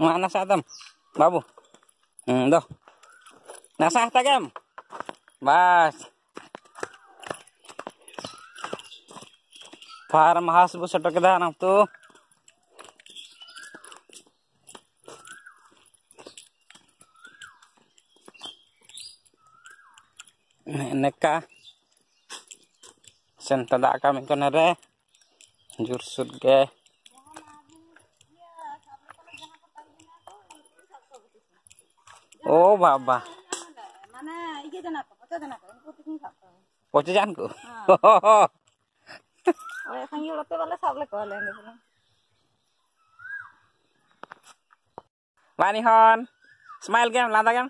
mana nasa babu. Hmm, do nasa tagam. Bas. Farm house bu satokda nam tu. Neka sentada kami konere jursud ge বাবা পচে যান কো বানি হন smile game লাদা ya?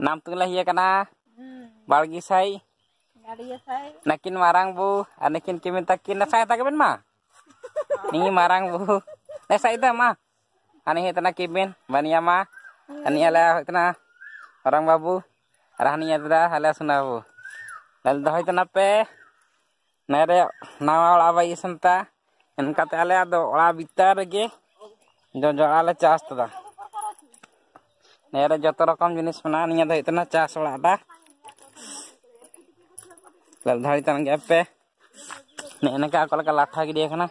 Nam tuh lah iya kena. Ah. balgi say nakin marang bu. Anakin kimin takin na saya takin ma? Ini marang bu. Na itu ma? Ani hitana kibin, baniyama, ani ala hitana orang babu, rahani yadra ala sunabu. Lalu dah hitana pe, nere nawa ola bayi senta, इनका तले दो ओला भीतर गे जो जड़ाले चाष तदा नेरे जत रकम जिनिस मना निया दा इतना चाष ओला दा ललधारी तन गे पे ने इनका कल का लाठा गिरी खाना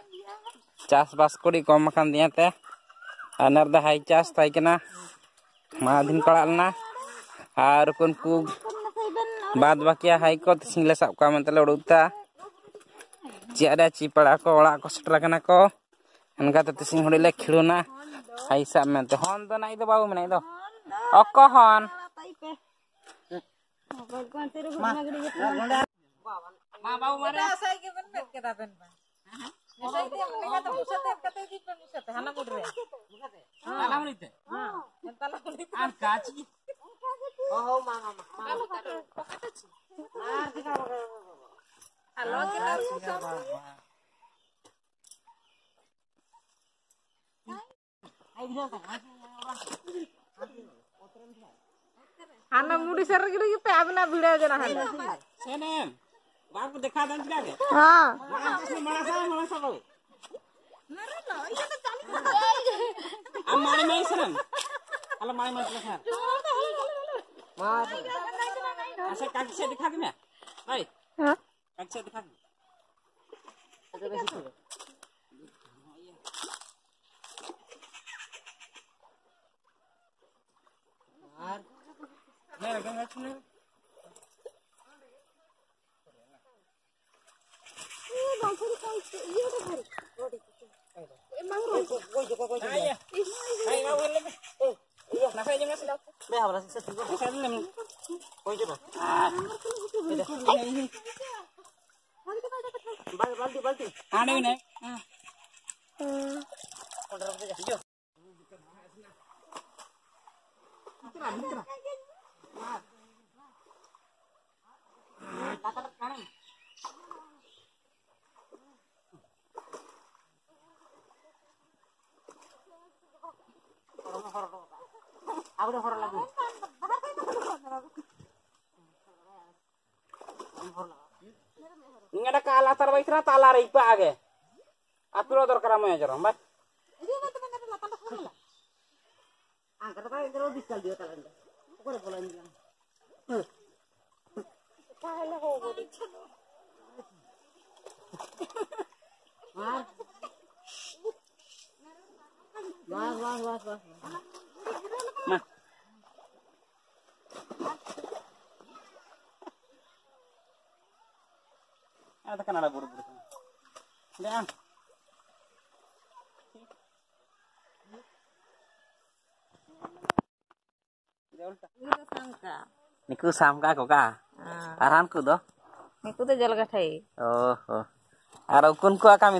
चाष बास कोड़ी कम खान दिया ते ᱚᱱᱟ ᱨᱮᱫᱚ ᱦᱟᱭ ᱪᱟᱥ ᱛᱟᱦᱮᱸ ᱠᱟᱱᱟ ᱢᱟᱫᱷᱤᱱ ᱯᱟᱲᱟᱣ ᱞᱮᱱᱟ बाद बाकी हाई को सिंगले साब का मतलब उड़ता चेहरा चिपड़ा को ओड़ा को सेटरकना को इनका तो सिंह हड़ी ले खिड़ूना हाई साब में तो हन तो नाई तो बाबू में नहीं तो अको हन बाबू मारे ಎಷ್ಟೈತೆ ಅಕ್ಕದ ಮುಸತೆ ಅಕ್ಕದ ಇದಿಪ್ಪ ಮುಸತೆ ಹಣ ಕೊಡ್ರಿ ಮುಸತೆ ಹಣ ಹೊಡಿತೆ ಹಾ ಎಂತಲ್ಲ ಹೊಡಿತೆ ಆ ಕಾಚಿ ಓ ಹೋ ಮಾ ಮಾ ಮಾ ಪಕಟಚಿ ಆ ದಿನ ಹಲೋ ಕಿಲಾ ಅನ್ನ ಮುಡಿ ಸರ್ಗಿರಿಗೆ ಪ್ಯಾಬ್ನ ಬಿಡೋದನ ಹಣ್ಣ ಏನೇನು बाप को दिखा दन जाके हाँ। मारा सा मारा सा बाबू मारा ना ये तो चालू आ मारे में शर्म अल मारे में शर्म मार अच्छा काकी से दिखा दे मैं? भाई हाँ। काकी से दिखा दे। अच्छा वैसे छोड़ो मार मैं रखूँगा सुनो Iya, nasa Aku udah horor lagi. Ingada ka ala tar baisra ta ala ripa age. Aturo dor kara mo jaro, mbak. Angkat ka indro biskal dia talan. Kore bolan dia. Wah, wah, wah, wah. Nah. Ada kan ada buru-buru. Lihat. शंका Niku samka ko ka. हां Aran ku do. निकु तो जल गठाई Oh, oh. Ara ukun ku kami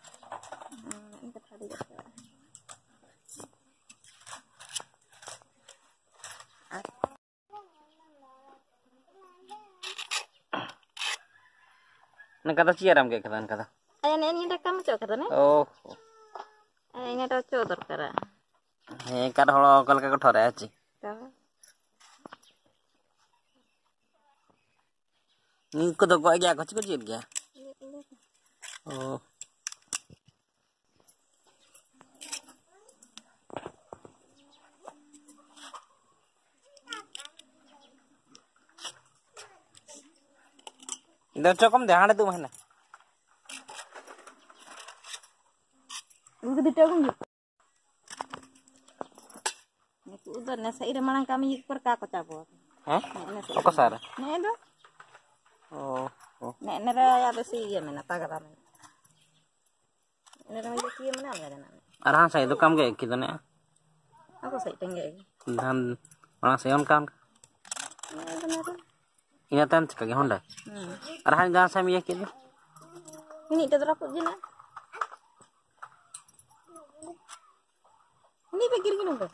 ᱱᱚᱝᱠᱟ ᱪᱤᱭᱟᱨᱟᱢ ᱜᱮ ᱠᱟᱫᱟ ᱚᱱᱠᱟ ᱫᱚ ᱟᱭᱟ ᱱᱮ ᱱᱤᱭᱟᱹ ᱴᱟᱠᱟ ᱢᱚᱪᱚ ᱠᱟᱫᱟ ᱱᱮ ᱚ ᱟᱭᱟ ᱱᱮ ᱴᱟ ᱪᱚ ᱫᱚᱨᱠᱟᱨᱟ ᱦᱮᱸ ᱠᱟᱨ ᱦᱚᱲ ᱚᱠᱟ ᱞᱮᱠᱟ ᱠᱚ ᱴᱷᱚᱨᱟᱭᱟ ᱪᱤ ᱱᱤᱝᱠᱩ ᱫᱚ ᱜᱚᱡ ᱜᱮᱭᱟ ᱠᱚ ᱪᱤᱠᱚ ᱪᱮᱫ ᱜᱮᱭᱟ ᱚ Ini tuh udah ide malang kami perka kau cabut. Hah? Nasi. Apa sar? Nih itu. Oh. Nek nera ya besi ya mana. Nera mana ada. Arahan saya itu kam kayak gitu nih. Aku saya tinggal. Dan orang saya on kam. Benar. Ini tan cika ge honda. Hmm. Arahan jangan saya miyak gitu. Ini itu terapuk jena. Ini pikir gini tuh.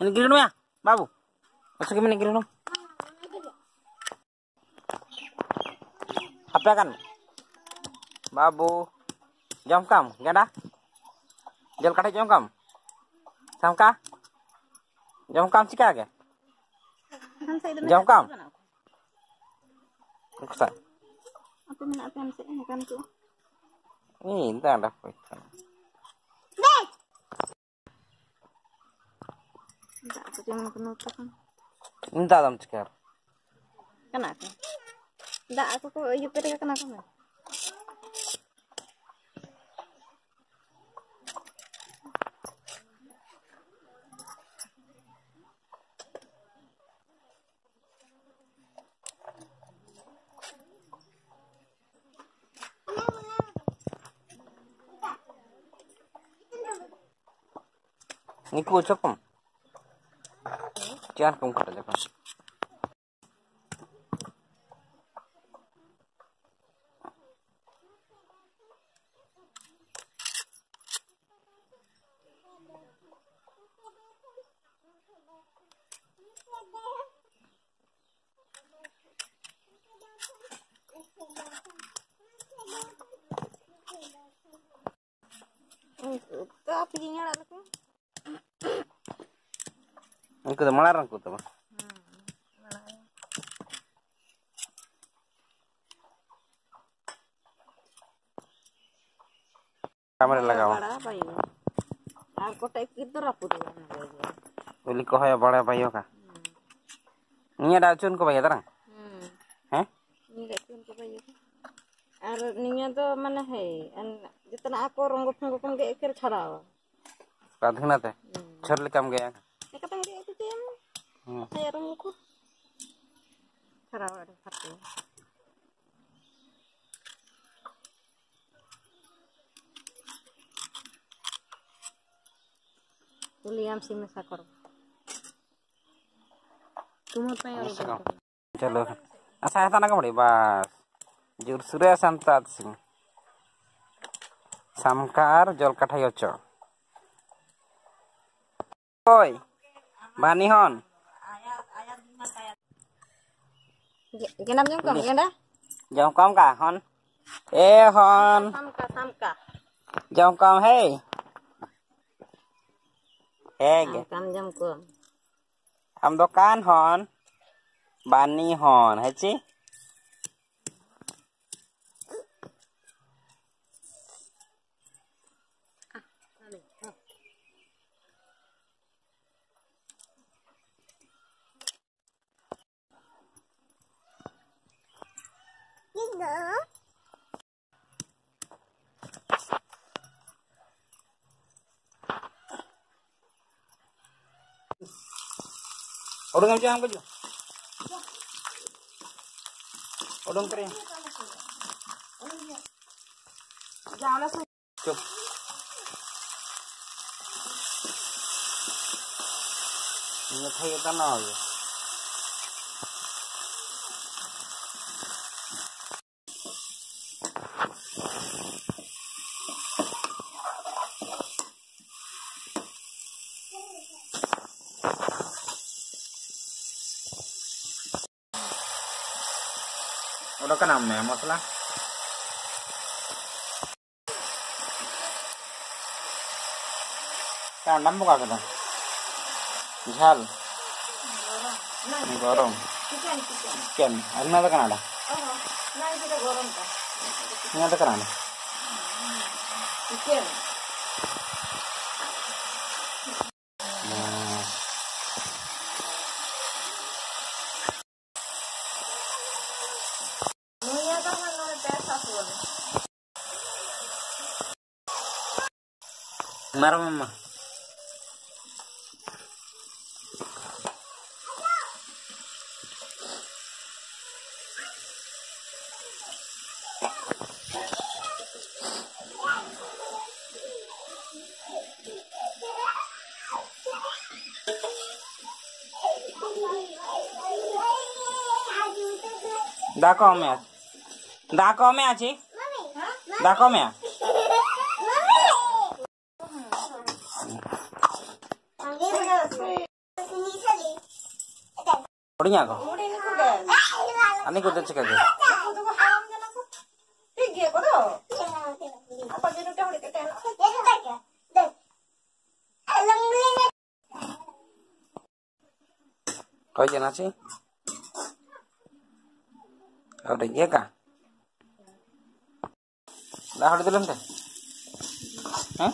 Ini girin ya, babu. Masuk gimana girin Apa kan? Babu. Jom kam, gada. Jal kata jom kam. Samka. Jom kam cika ke? Kan Jom kam. Kusa. Aku yang saya kan tuh. Ini entah ada apa itu. Enggak, aku cuma penutup kan. Entah dalam cikar. Kenapa? Enggak, aku kok iya pada kenapa nggak? Ini ku cukup. Jangan kamu kata jakan. Itu apa nyala उनको तो मना रंग को तो कैमरे लगाओ। आर को टाइप किधर तो बंद हो जाएगा बोली को है बड़ा भाई होगा नहीं आ डालचुन को भाई तरह हैं? नहीं डालचुन को भाई आर नहीं तो मन है। एँ जितना आपको रंगों पे रंगों के एक फिर छड़ा हो। राधिका ते हम्म। छड़ ले कम गया। Nakatanggi ito, Kim. Hmm. Ayaron ko. Sarawa ng kape. William si mesakor, Tumot pa yung Masakor. Chalo. Asa ah, hata na kamari bas. Jur surya santat sing. Samkar jol kathai. Oi. Bani hon Genam yung kong, yan dah? jom kom ka hon e hon Samka, samka. jom kom hey hey ge Samkam jam ko. am dokan hon bani hon hai chi Odong ang baju. Odong kering. Cup. Ini thay tanah ya. ওটাকে নাম নেয় মশলা কাঁডাম পোকা কেন ঝাল গরম কেন আপনার কানাডা আপনার কানাডা চিকেন मारो मम्मा दाको में दाको में आची दाको में उड़िया को अनि को दछ कागे ठीक कोई जना छी अब ये का ना हड़ दिलम ते हैं